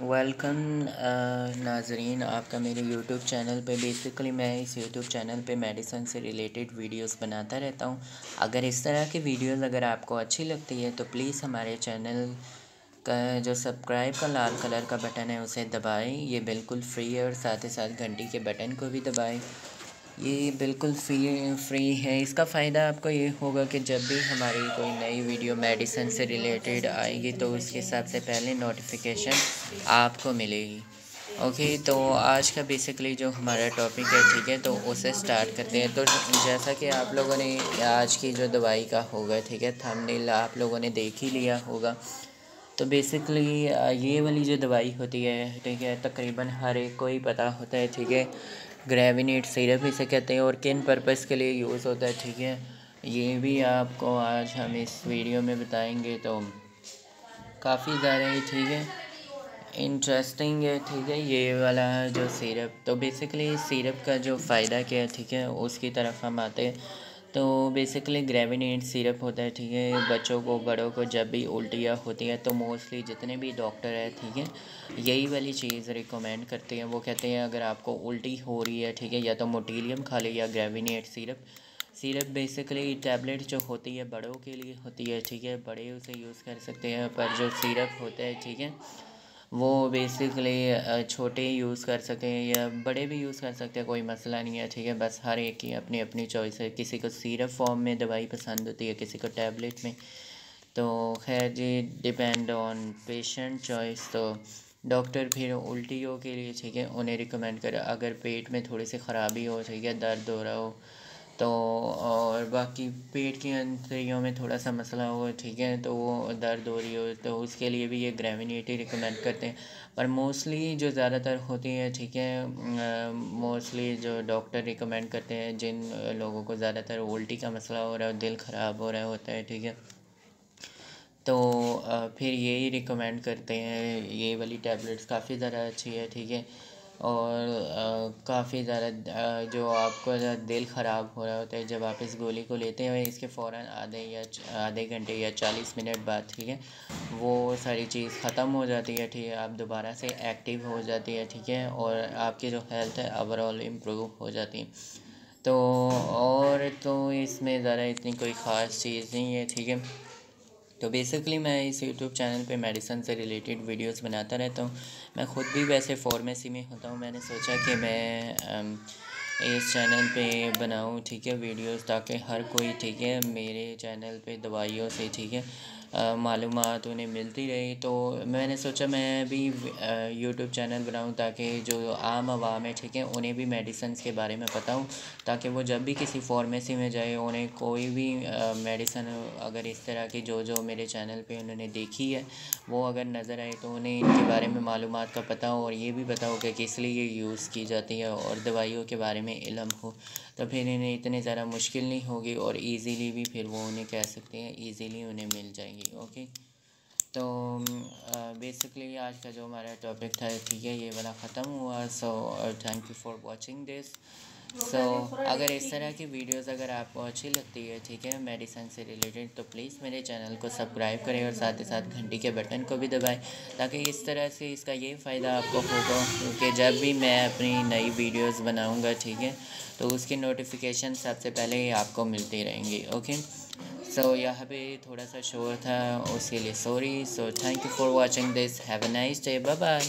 Welcome नाजरीन आपका मेरे यूट्यूब चैनल पे बेसिकली मैं इस यूट्यूब चैनल पे मेडिसन से रिलेटेड वीडियोस बनाता रहता हूँ। अगर इस तरह की वीडियोस अगर आपको अच्छी लगती है तो प्लीज़ हमारे चैनल का जो सब्सक्राइब का लाल कलर का बटन है, उसे दबाएँ। ये बिल्कुल फ्री है और साथ ही साथ घंटी के बटन को भी दबाएँ। ये बिल्कुल फ्री फ्री है। इसका फ़ायदा आपको ये होगा कि जब भी हमारी कोई नई वीडियो मेडिसिन से रिलेटेड आएगी तो उसके हिसाब से पहले नोटिफिकेशन आपको मिलेगी। ओके तो आज का बेसिकली जो हमारा टॉपिक है, ठीक है तो उसे स्टार्ट करते हैं। तो जैसा कि आप लोगों ने आज की जो दवाई का होगा, ठीक है थंबनेल आप लोगों ने देख ही लिया होगा। तो बेसिकली ये वाली जो दवाई होती है, ठीक है, तकरीबन हर एक को ही पता होता है, ठीक है। ग्रेविनेट सिरप इसे कहते हैं और किन पर्पज़ के लिए यूज़ होता है, ठीक है? ये भी आपको आज हम इस वीडियो में बताएँगे तो काफ़ी ज़्यादा ही ठीक है? इंटरेस्टिंग है, ठीक है? ये वाला जो सिरप तो बेसिकली सिरप का जो फ़ायदा क्या है, ठीक है? उसकी तरफ़ हम आते हैं। तो बेसिकली ग्रेविनेट सिरप होता है, ठीक है? बच्चों को, बड़ों को जब भी उल्टियाँ होती है तो मोस्टली जितने भी डॉक्टर है, ठीक है, यही वाली चीज़ रिकमेंड करते हैं। वो कहते हैं, अगर आपको उल्टी हो रही है, ठीक है, या तो मोटीलियम खा ले या Gravinate syrup syrup basically tablet जो होती है, बड़ों के लिए होती है, ठीक है, बड़े उसे यूज़ कर सकते हैं, पर जो सिरप होता है, ठीक है वो बेसिकली छोटे यूज़ कर सकें या बड़े भी यूज़ कर सकते हैं, कोई मसला नहीं है, ठीक है? बस हर एक की अपनी अपनी चॉइस है। किसी को सिरप फॉर्म में दवाई पसंद होती है, किसी को टैबलेट में। तो खैर जी डिपेंड ऑन पेशेंट चॉइस तो डॉक्टर फिर उल्टियों के लिए, ठीक है? उन्हें रिकमेंड करें। अगर पेट में थोड़ी सी ख़राबी हो, ठीक है? दर्द हो रहा हो तो और बाकी पेट की अंतरियों में थोड़ा सा मसला हो, ठीक है तो वो दर्द हो रही हो तो उसके लिए भी ये ग्रेविनेट रिकमेंड करते हैं। पर मोस्टली जो ज़्यादातर होती है, ठीक है मोस्टली जो डॉक्टर रिकमेंड करते हैं, जिन लोगों को ज़्यादातर उल्टी का मसला हो रहा है, दिल ख़राब हो रहा होता है, ठीक है तो फिर यही रिकमेंड करते हैं। ये वाली टैबलेट्स काफ़ी ज़्यादा अच्छी है, ठीक है। और काफ़ी ज़्यादा जो आपको दिल ख़राब हो रहा होता है जब आप इस गोली को लेते हैं इसके फ़ौर आधे या, आधे घंटे या चालीस मिनट बाद, ठीक है, वो सारी चीज़ ख़त्म हो जाती है, ठीक है, आप दोबारा से एक्टिव हो जाती है, ठीक है, और आपकी जो हेल्थ है ओवरऑल इम्प्रूव हो जाती है। तो और तो इसमें ज़रा इतनी कोई ख़ास चीज़ नहीं है, ठीक है। तो बेसिकली मैं इस यूट्यूब चैनल पे मेडिसिन से रिलेटेड वीडियोस बनाता रहता हूँ। मैं ख़ुद भी वैसे फार्मेसी में होता हूँ। मैंने सोचा कि मैं इस चैनल पे बनाऊँ, ठीक है वीडियोस ताकि हर कोई, ठीक है, मेरे चैनल पे दवाइयों से, ठीक है मालूम उन्हें मिलती रही। तो मैंने सोचा मैं भी यूट्यूब चैनल बनाऊँ ताकि जो आम आवाम है ठीक है, उन्हें भी मेडिसन के बारे में पता हो ताकि वो जब भी किसी फार्मेसी में जाए, उन्हें कोई भी मेडिसन अगर इस तरह की जो जो मेरे चैनल पे उन्होंने देखी है, वो अगर नज़र आए तो उन्हें इनके बारे में मालूम का पता हो और ये भी पता हो कि किस लिए ये यूज़ की जाती है और दवाइयों के बारे में इलम हो। तो फिर इन्हें इतने ज़्यादा मुश्किल नहीं होगी और ईज़िली भी फिर वो उन्हें कह सकते हैं ईज़िली उन्हें मिल जाएँगी। ओके तो बेसिकली आज का जो हमारा टॉपिक था ठीक है ये वाला ख़त्म हुआ so thank you for watching this so so, अगर इस तरह की वीडियोस अगर आपको अच्छी लगती है ठीक है मेडिसिन से रिलेटेड तो प्लीज़ मेरे चैनल को सब्सक्राइब करें और साथ ही साथ घंटी के बटन को भी दबाएँ ताकि इस तरह से इसका ये फ़ायदा आपको होगा क्योंकि जब भी मैं अपनी नई वीडियोस बनाऊँगा ठीक है तो उसकी नोटिफिकेशन सबसे पहले ही आपको मिलती रहेंगी ओके सो यहाँ पे थोड़ा सा शोर था, उसके लिए sorry so thank you for watching this have a nice day bye bye